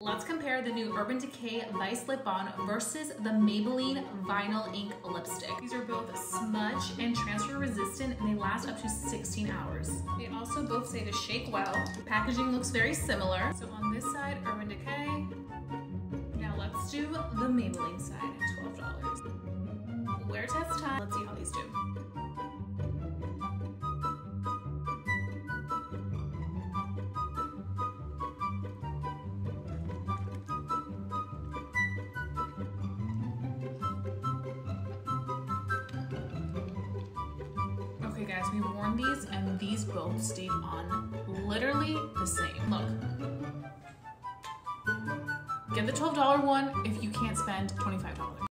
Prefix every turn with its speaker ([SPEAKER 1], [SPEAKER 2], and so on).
[SPEAKER 1] Let's compare the new Urban Decay Vice Lip Bond versus the Maybelline Vinyl Ink Lipstick. These are both smudge and transfer resistant and they last up to 16 hours. They also both say to shake well. Packaging looks very similar. So on this side, Urban Decay. Now let's do the Maybelline side Okay guys, we worn these and these both stayed on literally the same. Look. Get the $12 one if you can't spend $25.